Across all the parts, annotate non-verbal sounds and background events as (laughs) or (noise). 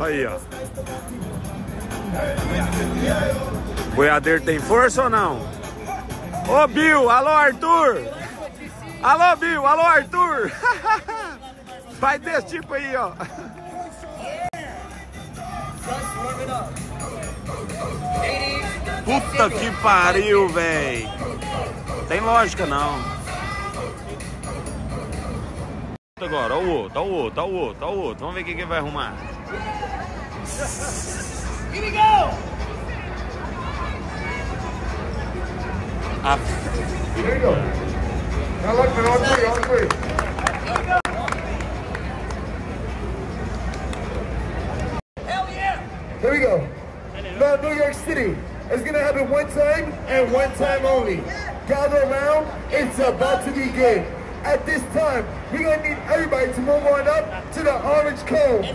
Aí, ó. Boiadeiro tem força ou não? Ô, Bill! Alô, Arthur! Alô, Bill! Alô, Arthur! (laughs) Vai desse tipo aí, ó. Puta que pariu, véi. Tem lógica, não. Agora, ó o outro, ó o outro, ó o outro, ó o outro. Vamos ver o que vai arrumar. Here we go! Ah, There you go. Now look. Hell yeah! Here we go. Now, New York City. It's gonna happen one time and one time only. Gather around. It's about to begin. At this time, we're gonna need everybody to move on up to the orange cones.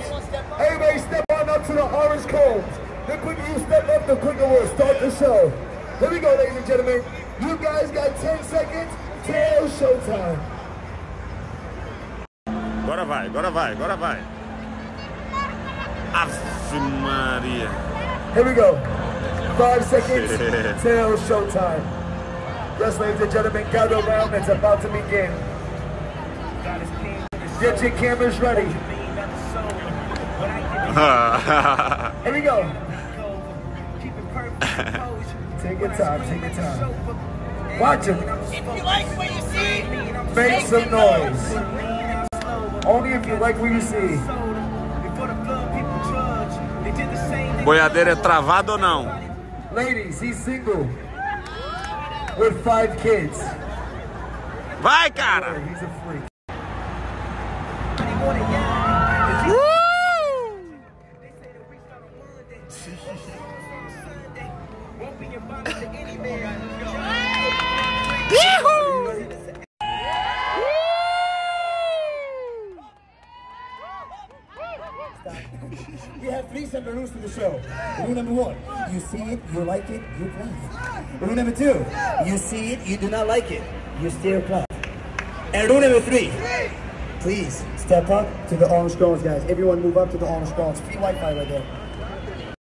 Everybody step on up to the orange cones. The quicker you step up, the quicker we'll start the show. Here we go, ladies and gentlemen. You guys got 10 seconds till showtime. agora vai, agora vai, agora vai. Ave Maria. Here we go. Five seconds (laughs) till showtime. Yes, ladies and gentlemen, gather around. It's about to begin. Get your cameras ready. (laughs) Here we go. Take your time. Take your time. Watch them. If you like what you see, Make some noise. Only if you like what you see. Boiadeiro é travado ou não? Ladies, he's single. With five kids. Vai, cara! He's a freak. We have three separate rules to the show. Rule number one, you see it, you like it, you clap. Rule number two, you see it, you do not like it, you still clap. And rule number three, please step up to the orange cones, guys. Everyone move up to the orange cones. Free Wi-Fi right there.